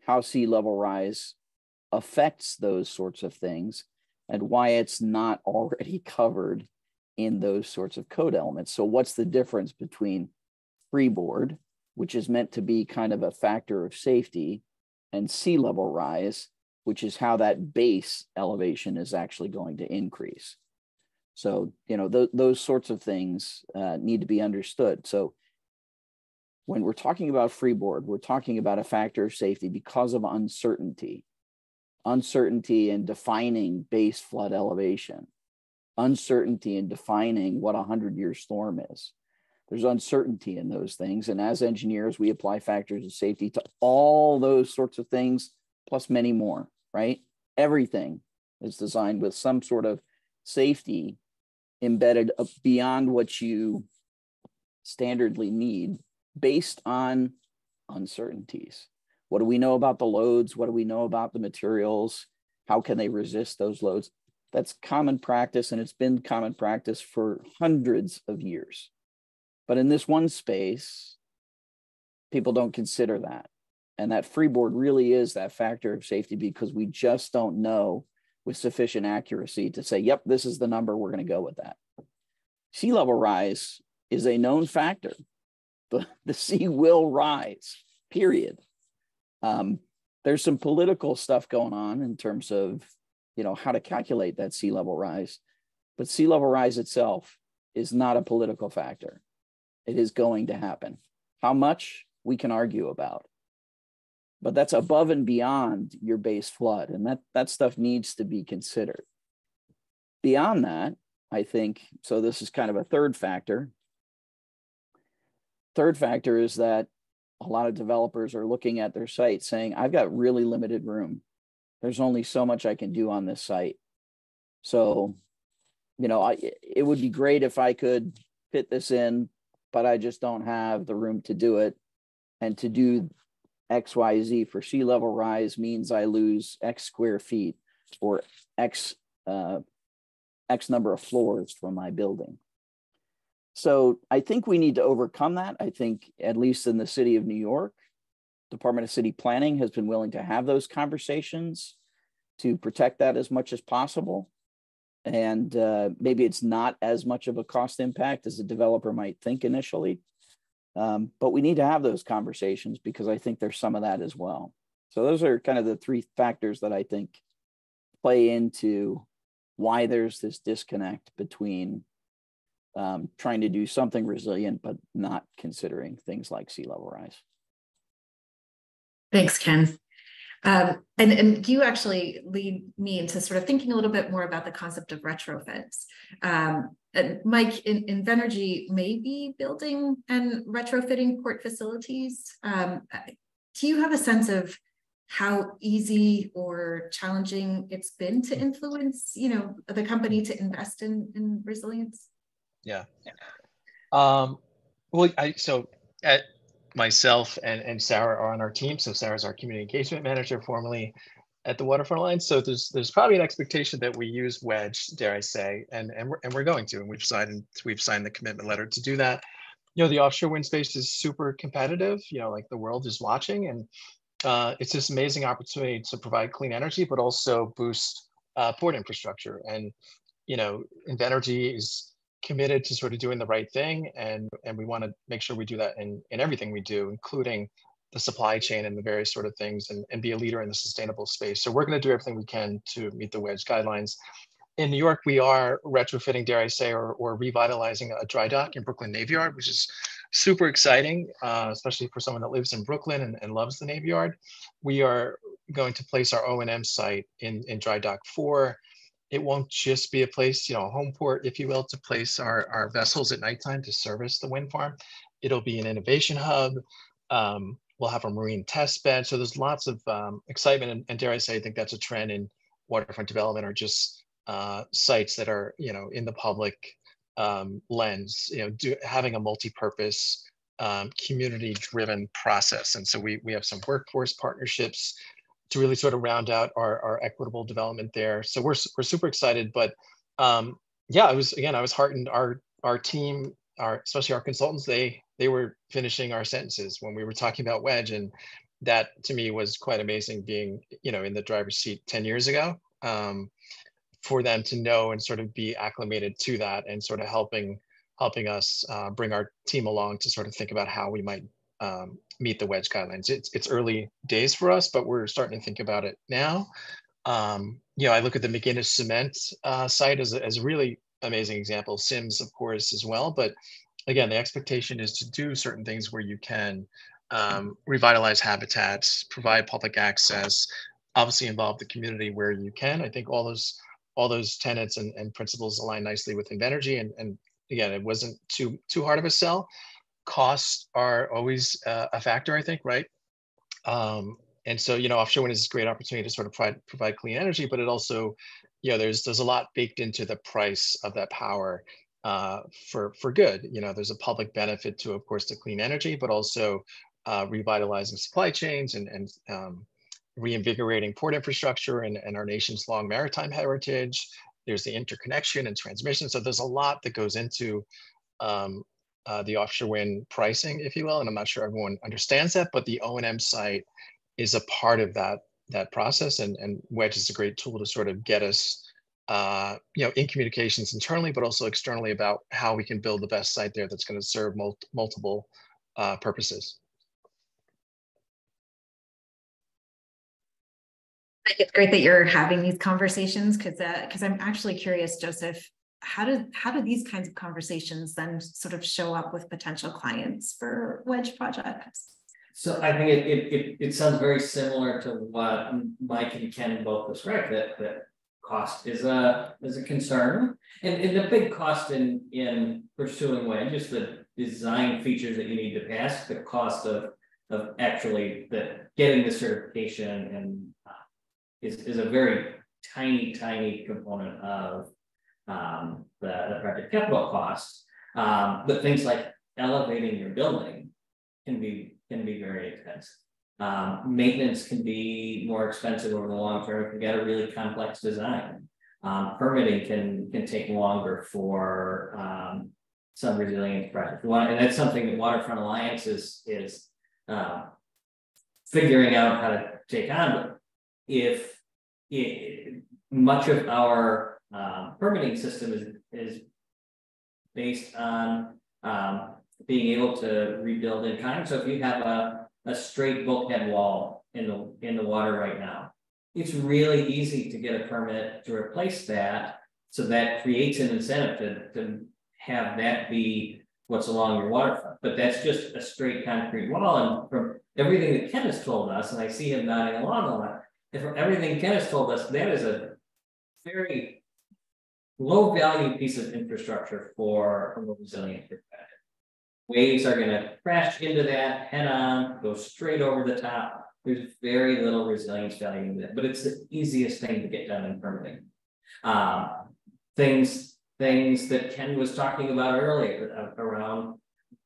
how sea level rise affects those sorts of things and why it's not already covered in those sorts of code elements. So, what's the difference between freeboard, which is meant to be kind of a factor of safety, and sea level rise, which is how that base elevation is actually going to increase? So, you know, th- those sorts of things uh, need to be understood. So, when we're talking about freeboard, we're talking about a factor of safety because of uncertainty, uncertainty in defining base flood elevation, uncertainty in defining what a 100 year storm is. There's uncertainty in those things. And as engineers, we apply factors of safety to all those sorts of things, plus many more, right? Everything is designed with some sort of safety embedded uh, beyond what you standardly need based on uncertainties. What do we know about the loads? What do we know about the materials? How can they resist those loads? That's common practice, and it's been common practice for hundreds of years. But in this one space, people don't consider that. And that freeboard really is that factor of safety because we just don't know with sufficient accuracy to say, yep, this is the number, we're going to go with that. Sea level rise is a known factor the, the sea will rise, period. Um, there's some political stuff going on in terms of, you know, how to calculate that sea level rise. But sea level rise itself is not a political factor. It is going to happen. How much we can argue about. But that's above and beyond your base flood. And that, that stuff needs to be considered. Beyond that, I think, so this is kind of a third factor Third factor is that a lot of developers are looking at their site saying, I've got really limited room. There's only so much I can do on this site. So, you know, I, it would be great if I could fit this in, but I just don't have the room to do it. And to do XYZ for sea level rise means I lose X square feet or X, uh, X number of floors from my building. So I think we need to overcome that. I think, at least in the city of New York, Department of City Planning has been willing to have those conversations to protect that as much as possible. And uh, maybe it's not as much of a cost impact as a developer might think initially. Um, but we need to have those conversations because I think there's some of that as well. So those are kind of the three factors that I think play into why there's this disconnect between um, trying to do something resilient, but not considering things like sea level rise. Thanks, Ken. Um, and, and you actually lead me into sort of thinking a little bit more about the concept of retrofits. Um, Mike, in, Invenergy may be building and retrofitting port facilities. Um, do you have a sense of how easy or challenging it's been to influence, you know, the company to invest in, in resilience? Yeah. Um, well, I so at myself and, and Sarah are on our team. So Sarah's our community engagement manager formerly at the Waterfront Alliance. So there's there's probably an expectation that we use WEDG, dare I say, and and we're, and we're going to, and we've signed we've signed the commitment letter to do that. You know, the offshore wind space is super competitive. You know, like the world is watching, and uh, it's this amazing opportunity to provide clean energy, but also boost uh, port infrastructure. And you know, Invenergy is committed to sort of doing the right thing and and we want to make sure we do that in in everything we do including the supply chain and the various sort of things and, and be a leader in the sustainable space. So we're going to do everything we can to meet the WEDG guidelines. In new york we are retrofitting dare i say or, or revitalizing a dry dock in brooklyn navy yard which is super exciting uh, especially for someone that lives in brooklyn and, and loves the navy yard. We are going to place our o&m site in, in dry dock 4 it won't just be a place, you know, a home port, if you will, to place our, our vessels at nighttime to service the wind farm. it'll be an innovation hub. Um, we'll have a marine test bed. So there's lots of um, excitement, and, and, dare I say, I think that's a trend in waterfront development, or just uh, sites that are you know in the public um, lens. You know, do, having a multi-purpose, um, community-driven process. And so we we have some workforce partnerships to really sort of round out our, our equitable development there. So we're we're super excited, but um, yeah, I was again I was heartened. Our our team, our especially our consultants, they they were finishing our sentences when we were talking about WEDG, and that to me was quite amazing. Being you know in the driver's seat ten years ago, um, for them to know and sort of be acclimated to that, and sort of helping helping us uh, bring our team along to sort of think about how we might um, meet the WEDG guidelines. It's it's early days for us, but we're starting to think about it now. Um, you know, I look at the McGinnis Cement uh, site as a, as a really amazing example. Sims, of course, as well. But again, the expectation is to do certain things where you can um, revitalize habitats, provide public access, obviously involve the community where you can. I think all those all those tenets and, and principles align nicely with Invenergy. And, and again, it wasn't too too hard of a sell. Costs are always uh, a factor, I think, right? Um, and so you know offshore wind is a great opportunity to sort of provide provide clean energy but it also you know there's there's a lot baked into the price of that power uh, for for good. You know there's a public benefit to of course the clean energy but also uh, revitalizing supply chains and and um, reinvigorating port infrastructure and, and our nation's long maritime heritage. There's the interconnection and transmission. So there's a lot that goes into um, uh, the offshore wind pricing if you will and i'm not sure everyone understands that but the o&m site is a part of that that process and, and WEDG is a great tool to sort of get us uh, you know in communications internally but also externally about how we can build the best site there that's going to serve mul multiple uh, purposes. It's great that you're having these conversations because because uh, I'm actually curious, Joseph, how do how do these kinds of conversations then sort of show up with potential clients for WEDG projects? So I think it, it, it, it, sounds very similar to what Mike and Ken both described, that, that cost is a, is a concern. And, and the big cost in, in pursuing WEDG is the design features that you need to pass, the cost of, of actually the, getting the certification and uh, is, is a very tiny, tiny component of um, the, the project capital cost. Um, but things like elevating your building can be can be very expensive. Um, maintenance can be more expensive over the long term if you get a really complex design. Um, permitting can can take longer for um, some resilience projects. And that's something that Waterfront Alliance is is uh, figuring out how to take on. If it, much of our uh, permitting system is is based on um, being able to rebuild in kind. So if you have a, a straight bulkhead wall in the in the water right now, it's really easy to get a permit to replace that. So that creates an incentive to, to have that be what's along your waterfront. But that's just a straight concrete wall. And from everything that Ken has told us, and I see him nodding along a lot, and from everything Ken has told us, that is a very low value piece of infrastructure for a resilient perspective. Waves are going to crash into that head on, go straight over the top. There's very little resilience value in it, but it's the easiest thing to get done in permitting. Um, things, things that Ken was talking about earlier uh, around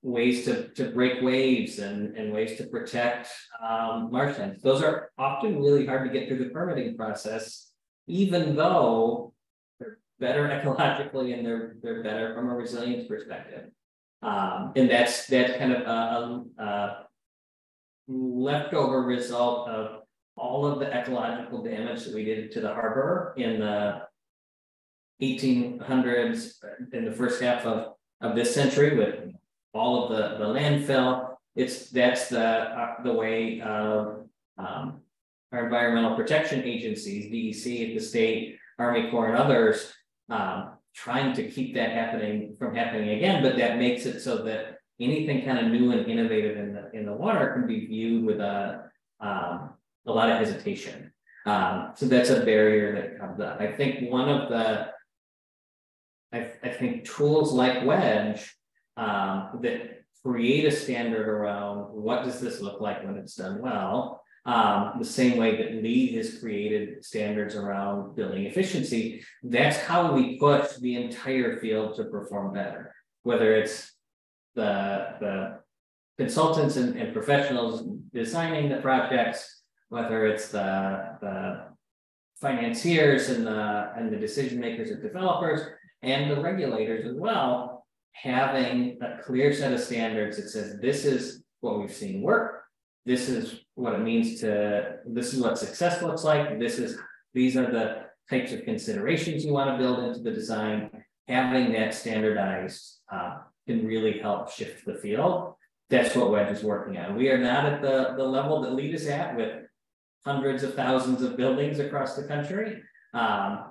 ways to, to break waves and, and ways to protect um, marshlands. Those are often really hard to get through the permitting process, even though better ecologically and they're, they're better from a resilience perspective. Um, and that's that's kind of a, a, a, leftover result of all of the ecological damage that we did to the harbor in the 1800s in the first half of, of this century with all of the, the landfill. It's that's the uh, the way of um, our environmental protection agencies, DEC, the state, Army Corps, and others um, trying to keep that happening from happening again, but that makes it so that anything kind of new and innovative in the in the water can be viewed with a um, a lot of hesitation. Um, so that's a barrier that comes up. I think one of the I, I think tools like WEDG um, that create a standard around what does this look like when it's done well. Um, the same way that LEED has created standards around building efficiency, that's how we push the entire field to perform better. Whether it's the, the consultants and, and professionals designing the projects, whether it's the, the financiers and the, and the decision makers and developers, and the regulators as well, having a clear set of standards that says this is what we've seen work, this is what it means to, this is what success looks like, this is, these are the types of considerations you want to build into the design, having that standardized uh, can really help shift the field. That's what WEDG is working on. We are not at the, the level that LEED is at with hundreds of thousands of buildings across the country. Um,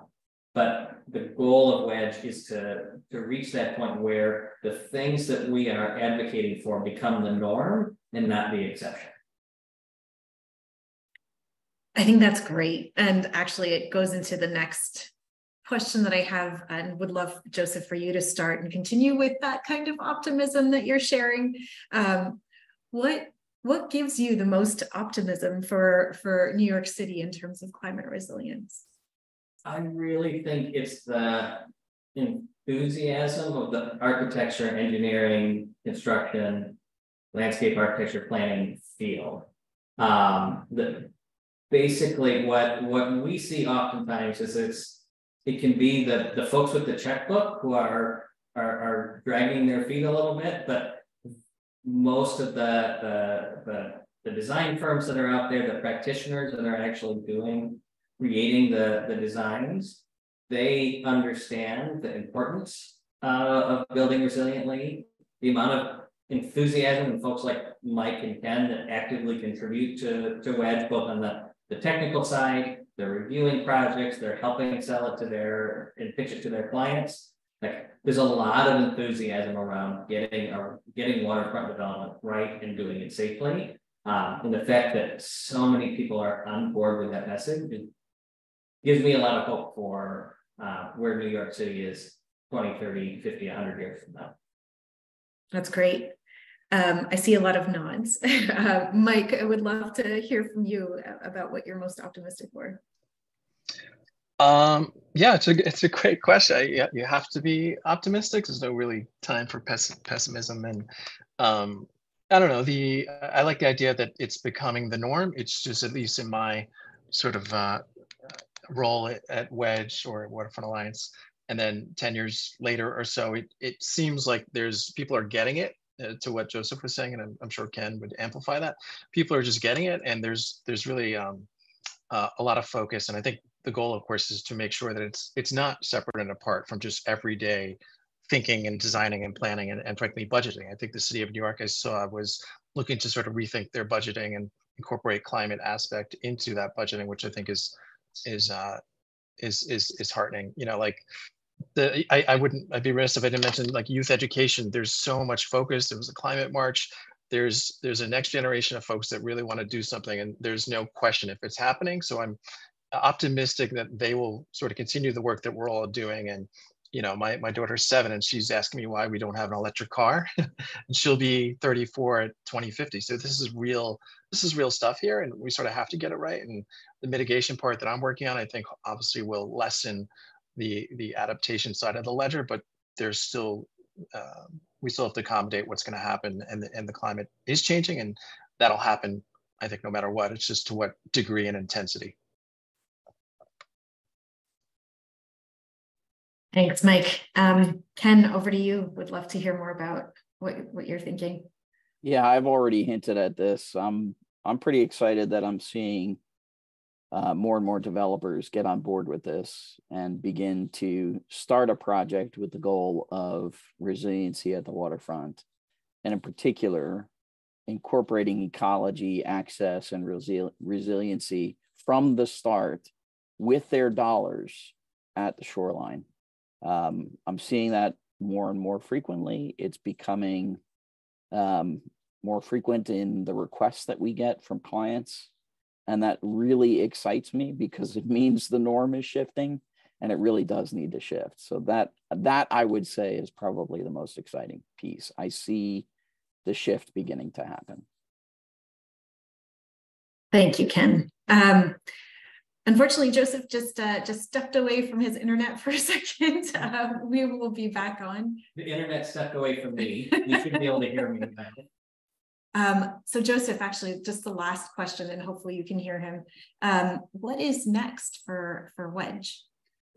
but the goal of WEDG is to, to reach that point where the things that we are advocating for become the norm and not the exception. I think that's great. And actually, it goes into the next question that I have and would love, Joseph, for you to start and continue with that kind of optimism that you're sharing. Um, what what gives you the most optimism for for New York City in terms of climate resilience? I really think it's the enthusiasm of the architecture, engineering, construction, landscape architecture planning field. Um, the basically what what we see oftentimes is it's it can be the the folks with the checkbook who are are, are dragging their feet a little bit, but most of the, the the the design firms that are out there, the practitioners that are actually doing creating the the designs, they understand the importance uh, of building resiliently, the amount of enthusiasm and folks like Mike and Ken that actively contribute to to WEDG both on the the technical side they're reviewing projects, they're helping sell it to their and pitch it to their clients. Like there's a lot of enthusiasm around getting or getting waterfront development right and doing it safely. Um, and the fact that so many people are on board with that message gives me a lot of hope for uh, where New York City is 20, 30, 50, 100 years from now. That's great. Um, I see a lot of nods. uh, Mike, I would love to hear from you about what you're most optimistic for. Um, yeah, it's a, it's a great question. I, you have to be optimistic. There's no really time for pess pessimism. And um, I don't know, the I like the idea that it's becoming the norm. It's just, at least in my sort of uh, role at, at WEDG or at Waterfront Alliance, and then 10 years later or so, it, it seems like there's people are getting it to what Joseph was saying, and I'm, I'm, sure Ken would amplify that. People are just getting it, and there's there's really um, uh, a lot of focus. And I think the goal, of course, is to make sure that it's it's not separate and apart from just everyday thinking and designing and planning and, and frankly budgeting. I think the city of New York, I saw, was looking to sort of rethink their budgeting and incorporate climate aspect into that budgeting, which I think is is uh, is is is heartening. You know, like the I, I wouldn't I'd be remiss if I didn't mention like youth education. There's so much focus. There was a climate march. There's there's a next generation of folks that really want to do something, and there's no question if it's happening. So I'm optimistic that they will sort of continue the work that we're all doing. And you know, my my daughter's seven, and she's asking me why we don't have an electric car, and she'll be 34 at 2050. So this is real. This is real stuff here, and we sort of have to get it right. And the mitigation part that I'm working on, I think, obviously will lessen the the adaptation side of the ledger, but there's still uh, we still have to accommodate what's going to happen, and the, and the climate is changing, and that'll happen. I think no matter what, it's just to what degree and intensity. Thanks, Mike. Um, Ken, over to you. Would love to hear more about what what you're thinking. Yeah, I've already hinted at this. I'm I'm pretty excited that I'm seeing uh, more and more developers get on board with this and begin to start a project with the goal of resiliency at the waterfront. And in particular, incorporating ecology, access, and resi- resiliency from the start with their dollars at the shoreline. Um, I'm seeing that more and more frequently. It's becoming um, more frequent in the requests that we get from clients and that really excites me because it means the norm is shifting and it really does need to shift. So that that I would say is probably the most exciting piece. I see the shift beginning to happen. Thank you, Ken. Um, unfortunately, Joseph just uh, just stepped away from his internet for a second. Uh, we will be back on. The internet stepped away from me. You should be able to hear me. Um, so Joseph, actually, just the last question, and hopefully you can hear him. Um, what is next for for WEDG?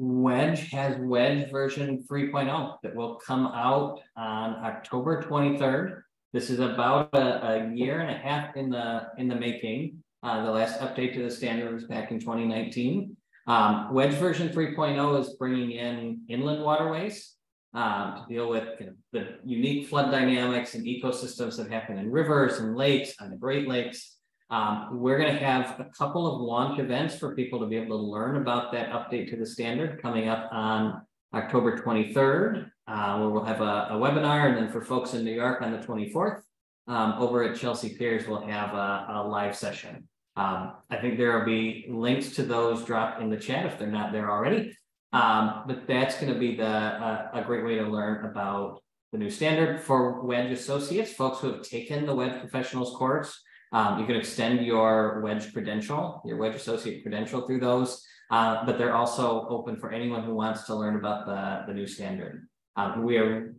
WEDG has WEDG version 3.0 that will come out on October 23rd. This is about a, a year and a half in the in the making. Uh, the last update to the standard was back in 2019. Um, WEDG version 3.0 is bringing in inland waterways um, to deal with the unique flood dynamics and ecosystems that happen in rivers and lakes and the Great Lakes. Um, we're going to have a couple of launch events for people to be able to learn about that update to the standard coming up on October 23rd, uh, where we'll have a, a, webinar. And then for folks in New York on the 24th, um, over at Chelsea Piers, we'll have a, a live session. Um, I think there will be links to those dropped in the chat if they're not there already. Um, but that's going to be the uh, a great way to learn about the new standard for WEDG associates, folks who have taken the WEDG professionals course. Um, you can extend your WEDG credential, your WEDG associate credential through those, uh, but they're also open for anyone who wants to learn about the, the new standard. Um, we are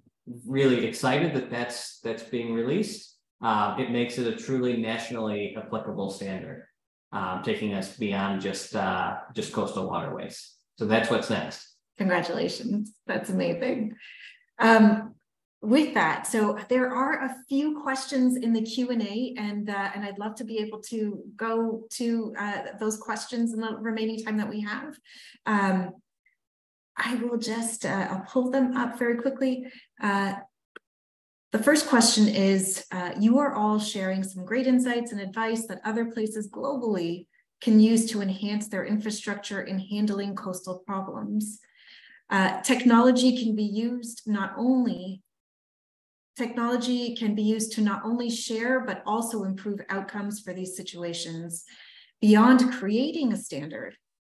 really excited that that's that's being released. Uh, it makes it a truly nationally applicable standard, um, taking us beyond just uh, just coastal waterways. So that's what's next. Congratulations, that's amazing. Um, with that, so there are a few questions in the Q and A, and uh, and I'd love to be able to go to uh, those questions in the remaining time that we have. Um, I will just uh, I'll pull them up very quickly. Uh, the first question is, uh, you are all sharing some great insights and advice that other places globally can use to enhance their infrastructure in handling coastal problems. Uh, technology can be used not only Technology can be used to not only share, but also improve outcomes for these situations. Beyond creating a standard,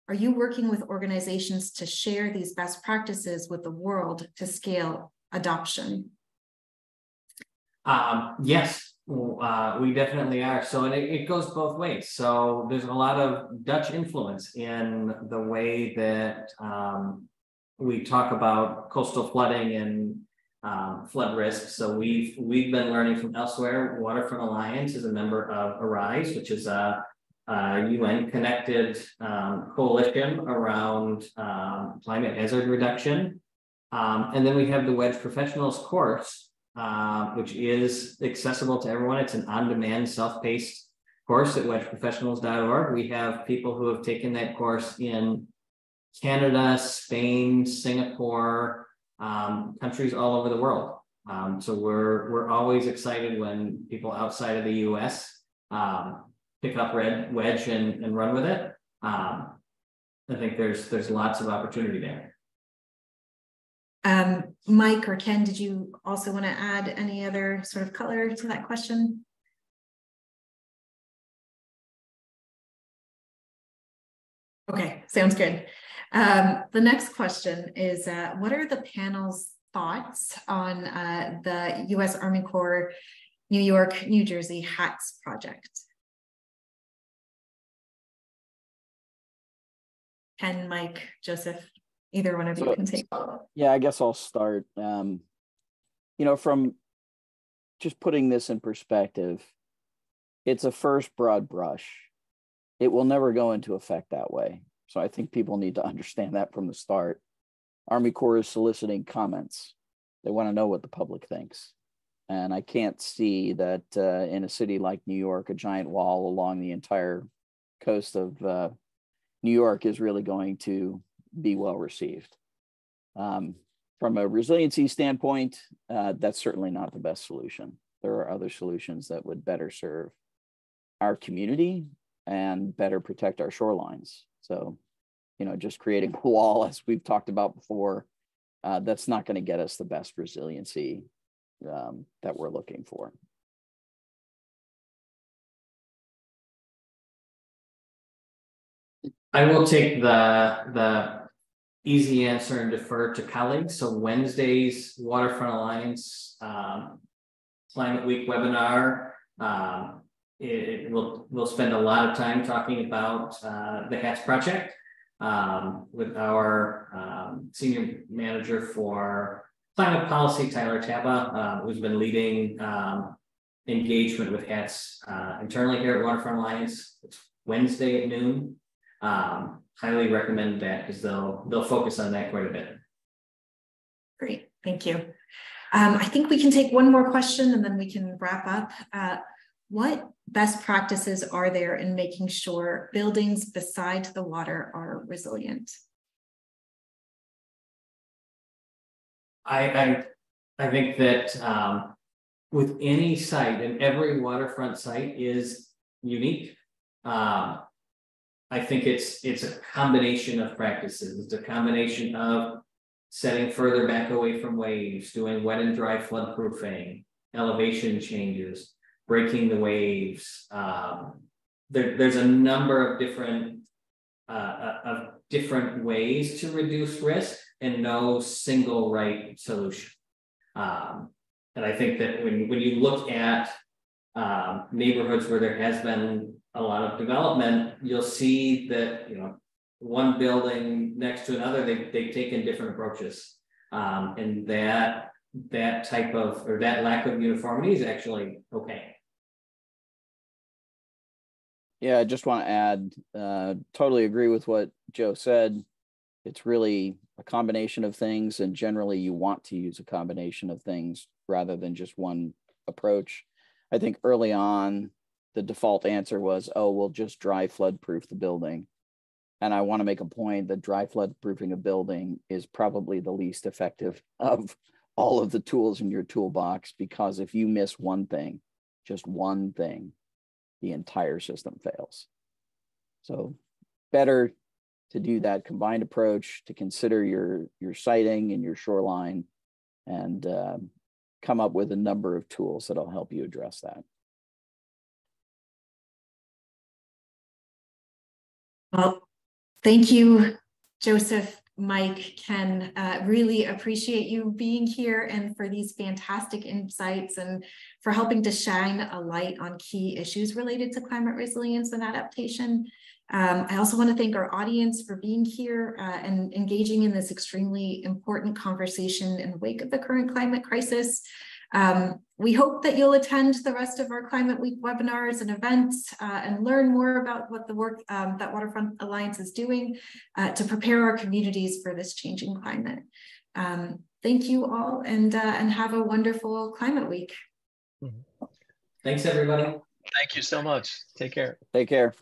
are you working with organizations to share these best practices with the world to scale adoption? Um, yes, uh, we definitely are. So, and it, it, goes both ways. So, there's a lot of Dutch influence in the way that um, we talk about coastal flooding and um, flood risk. So we've we've been learning from elsewhere. Waterfront Alliance is a member of ARISE, which is a, a UN connected um, coalition around um, climate hazard reduction. Um, and then we have the WEDG Professionals course, uh, which is accessible to everyone. It's an on-demand, self-paced course at wedgeprofessionals.org. We have people who have taken that course in Canada, Spain, Singapore, um, countries all over the world. Um, so we're we're always excited when people outside of the U.S. Um, pick up red WEDG and, and run with it. Um, I think there's there's lots of opportunity there. Um, Mike or Ken, did you also want to add any other sort of color to that question? Okay, sounds good. Um, the next question is, uh, what are the panel's thoughts on uh, the U.S. Army Corps New York, New Jersey HATS project? Ken, Mike, Joseph, either one of so, you can take. Yeah, I guess I'll start. Um, you know, from just putting this in perspective, it's a first broad brush. It will never go into effect that way. So I think people need to understand that from the start. Army Corps is soliciting comments. They want to know what the public thinks. And I can't see that uh, in a city like New York, a giant wall along the entire coast of uh, New York is really going to be well received. Um, from a resiliency standpoint, uh, that's certainly not the best solution. There are other solutions that would better serve our community and better protect our shorelines. So, you know, just creating a wall, as we've talked about before, uh, that's not going to get us the best resiliency um, that we're looking for. I will take the the easy answer and defer to colleagues. So Wednesday's Waterfront Alliance um, Climate Week webinar. It, it will we'll spend a lot of time talking about uh, the HATS project um, with our um, senior manager for climate policy, Tyler Taba, uh, who's been leading um, engagement with HATS uh, internally here at Waterfront Alliance. It's Wednesday at noon. Um, highly recommend that because they'll they'll focus on that quite a bit. Great, thank you. Um, I think we can take one more question and then we can wrap up. Uh, what best practices are there in making sure buildings beside the water are resilient? I I, I think that um, with any site and every waterfront site is unique. Um, I think it's it's a combination of practices. It's a combination of setting further back away from waves, doing wet and dry flood proofing, elevation changes, breaking the waves. Um, there, there's a number of different uh, uh, of different ways to reduce risk and no single right solution. Um, and I think that when, when you look at um, neighborhoods where there has been a lot of development, you'll see that, you know, one building next to another, they, they've taken different approaches. Um, and that, that type of, or that lack of uniformity is actually okay. Yeah, I just want to add, uh, totally agree with what Joe said. It's really a combination of things, and generally, you want to use a combination of things rather than just one approach. I think early on, the default answer was, oh, we'll just dry flood proof the building. And I want to make a point that dry flood proofing a building is probably the least effective of all of the tools in your toolbox because if you miss one thing, just one thing, the entire system fails. So better to do that combined approach to consider your your siting and your shoreline and um, come up with a number of tools that'll help you address that. Well, thank you, Joseph, Mike, Ken. Uh, really appreciate you being here and for these fantastic insights and for helping to shine a light on key issues related to climate resilience and adaptation. Um, I also want to thank our audience for being here uh, and engaging in this extremely important conversation in the wake of the current climate crisis. Um, we hope that you'll attend the rest of our Climate Week webinars and events uh, and learn more about what the work um, that Waterfront Alliance is doing uh, to prepare our communities for this changing climate. Um, thank you all and, uh, and have a wonderful Climate Week. Thanks, everybody. Thank you so much. Take care. Take care.